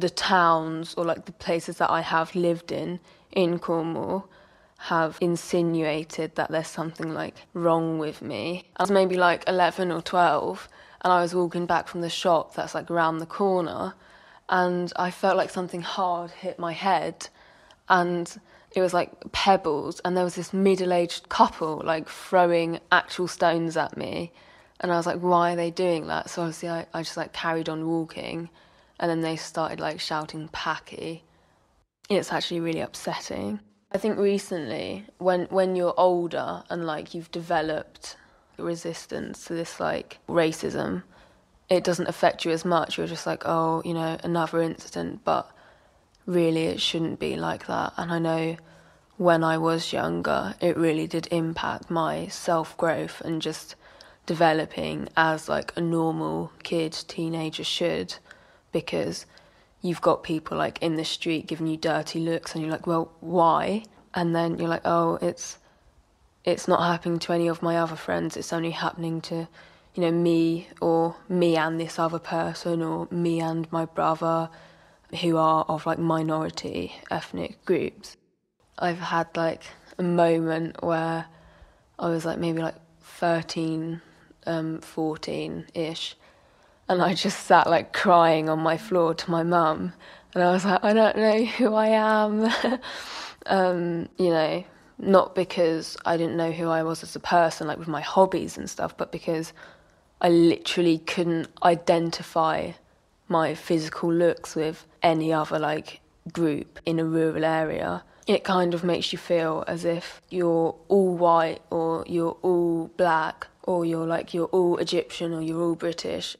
the towns or like the places that I have lived in in Cornwall have insinuated that there's something like wrong with me. I was maybe like 11 or 12 and I was walking back from the shop that's like around the corner and I felt like something hard hit my head and it was like pebbles and there was this middle-aged couple like throwing actual stones at me and I was like why are they doing that so obviously I, I just like carried on walking and then they started like shouting Paki it's actually really upsetting I think recently, when when you're older and like you've developed resistance to this like racism, it doesn't affect you as much. You're just like, oh, you know, another incident, but really it shouldn't be like that. And I know when I was younger, it really did impact my self growth and just developing as like a normal kid, teenager should, because you've got people like in the street giving you dirty looks and you're like well why? And then you're like oh it's it's not happening to any of my other friends. It's only happening to you know me or me and this other person or me and my brother who are of like minority ethnic groups. I've had like a moment where i was like maybe like 13 um 14 ish and I just sat like crying on my floor to my mum. And I was like, I don't know who I am. um, you know, not because I didn't know who I was as a person, like with my hobbies and stuff, but because I literally couldn't identify my physical looks with any other like group in a rural area. It kind of makes you feel as if you're all white or you're all black or you're like you're all Egyptian or you're all British